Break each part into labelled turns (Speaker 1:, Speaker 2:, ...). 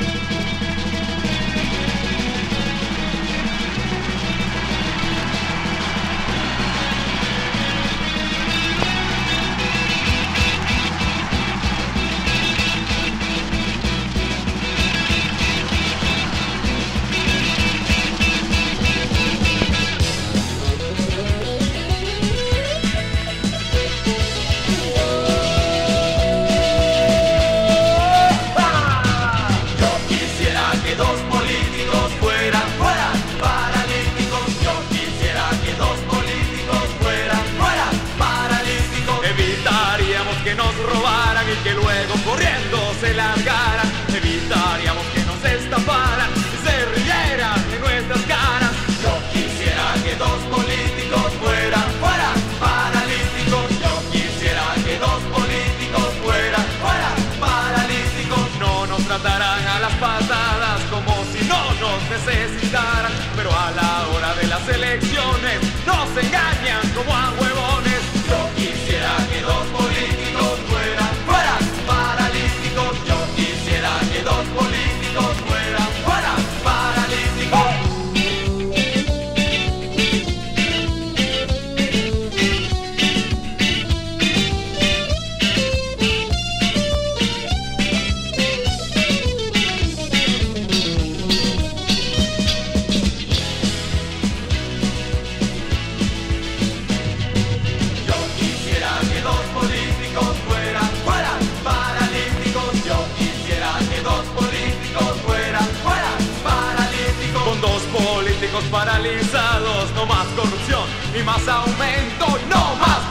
Speaker 1: Bye. Se largaran, evitaríamos que nos estafaran y se rieran en nuestras caras. Yo quisiera que dos políticos fueran, fueran paralíticos. Yo quisiera que dos políticos fueran, fueran paralíticos. No nos tratarán a las patadas como si no nos necesitaran, pero a la hora de las elecciones paralizados, no más corrupción, ni más aumento, y no más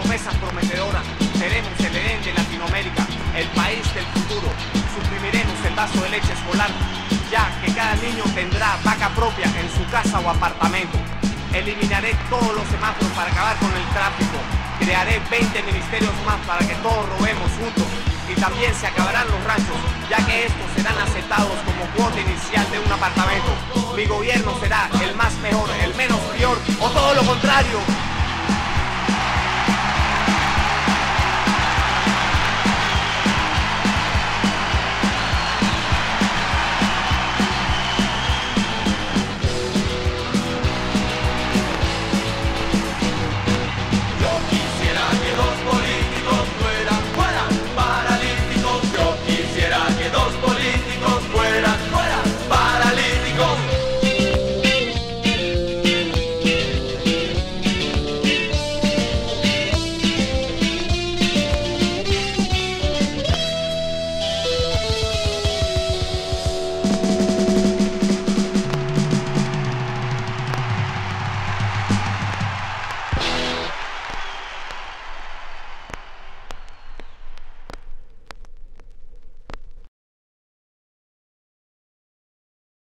Speaker 2: promesas prometedoras seremos el Edén de Latinoamérica, el país del futuro. Suprimiremos el vaso de leche escolar, ya que cada niño tendrá vaca propia en su casa o apartamento. Eliminaré todos los semáforos para acabar con el tráfico. Crearé 20 ministerios más para que todos robemos juntos. Y también se acabarán los ranchos, ya que estos serán aceptados como cuota inicial de un apartamento. Mi gobierno será el más mejor, el menos peor o todo lo contrario.